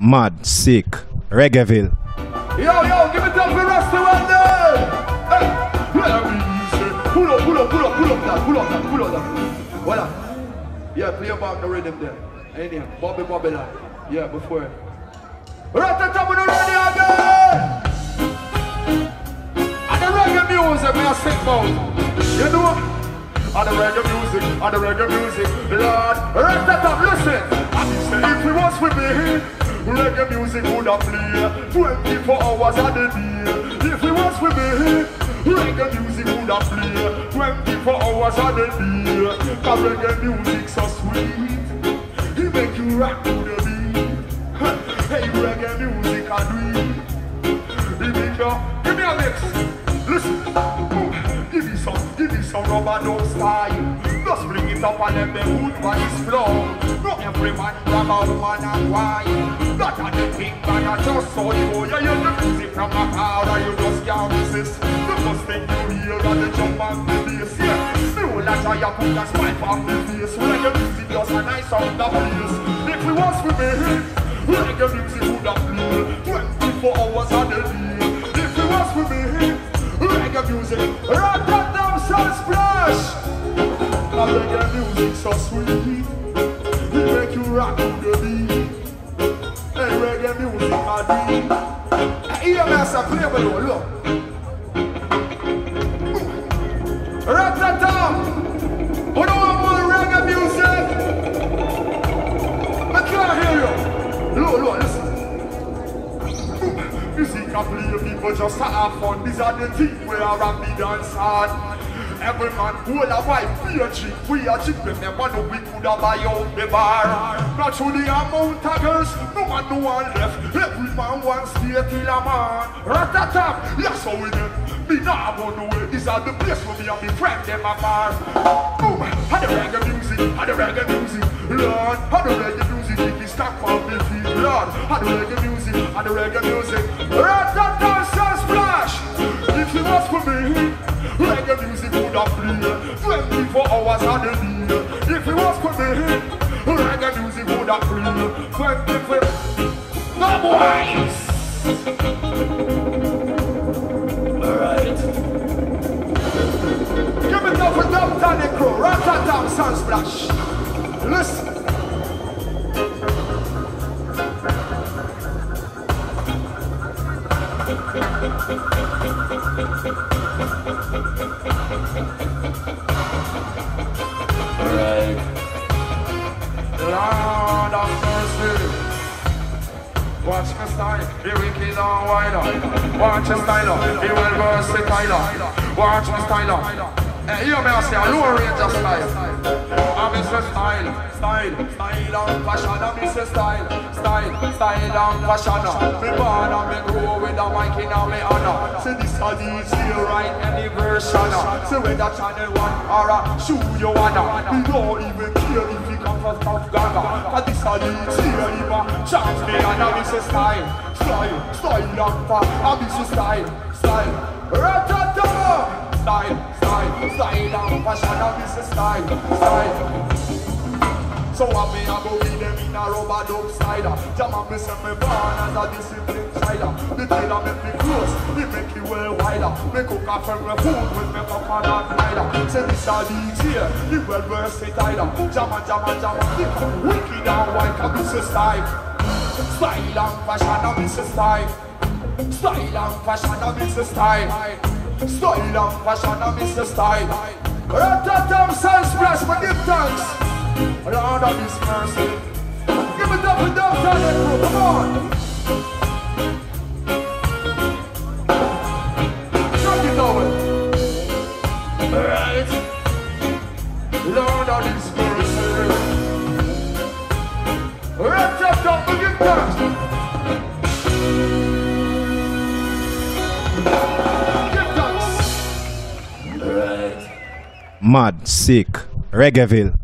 Mad, sick, Reggaeville. Yo, yo, give it up for Rusty day. Hey, pull up, pull up, pull up, pull up that, pull up that, pull up that. Voila. Yeah, play about the rhythm there. There? Bobby, Bobby, that. Yeah, before. Right at the top of the radio again. And the reggae music, me a sing about. You know? And the reggae music, and the reggae music, Lord. Right at the top, listen. And say, if we was with me. Reggae music would have play 24 hours a day. If it was for me Reggae music would have play 24 hours a day. Cause reggae music so sweet It make you rock to the beat. Hey reggae music I do it. Make you Give me a mix Listen. me some, rubber dub style just bring it up and let the hood bodies flow. Not every man grab a woman and wine. That are the thing man I just saw you. You hear the music from a car and you just can't resist. The first thing you hear are the jump and the bass. Yeah, the whole of you put a smile on the face. Reggae music just a nice sound of place. If we was for me, reggae music would have played 24 hours a day. If it was for me, reggae music, rock so sweet It make you rock to the beat. Hey, reggae music a deep. Hey, hear me as I play with you, look. Rat-a-tam Who don't want more reggae music? I can't hear you. Look, look, listen. Music a play, people just have fun. These are the things where I rap the dance hard Every man hold a wife, we a chick, we a chick Remember no we coulda buy out the bar Not to the amount of girls, no man no one left. Every man wants stay till a man. Rat-a-tat, that's how we do. Me nah go nowhere, this are the place where me and me friend them a bar. Boom, had the reggae music, had the reggae music Lord, had the reggae music, if you stack for me feet Lord, had the reggae music, had the reggae music. Rat-a-tat, splash If you was for me Reggae music would have played. 24 hours a day. If it was for me Reggae music would have played. 24 No boys Lord of. Watch my style, the wicked and wider. Watch my style. Watch my style. Hey, you may say a low range of style. I'm Mr. Style, style, style and fashion. I'm Mr. Style, style, style and fashion. Me born and me grow with a mic in me honor. Say this a DJ right any version. Say whether channel one or a shoe you wanna. Me don't even care if you come from South Gaga. Cause this a DJ even chance me and I'm Mr. Style, style, style and fashion. I'm Mr. Style, style, rat-a-ta style, style, style and fashion and this is style, style. So what me a go with them in a rubber dub style Jam and me say me born as a disciplined child The tailor make me close, me make it well wider. Me cook a firm food with me coconut rider Say this a DJ, the well versatile Jam and jam and jam and become wicked and white Cause this is style. Style and fashion and this is style. Style and fashion and this is style Style and fashion and Mr. Style. Rat-a-tam Sunsplash for give thanks Lord of His mercy Give it up for Dubtonic Kru, come on. Check it out Right. Lord of His mercy. Rat-a-tam for give thanks Mad, sick, Reggaeville.